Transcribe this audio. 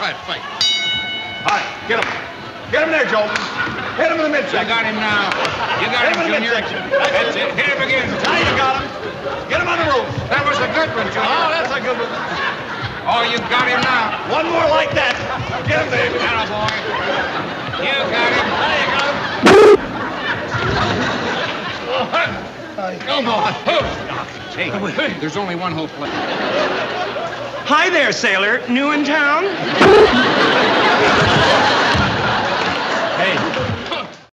All right, fight. All right, get him. Get him there, Joe. Hit him in the midsection. I got him now. You got him, him, Junior. That's, it. Hit him again. Now you got him. Get him on the ropes. That was a good one, Junior. Oh, that's a good one. Oh, you got him now. One more like that. Get him, baby. Atta boy. You got him. There you go. him. Come on. Hey, there's only one hope left. Hi there, sailor. New in town? Hey,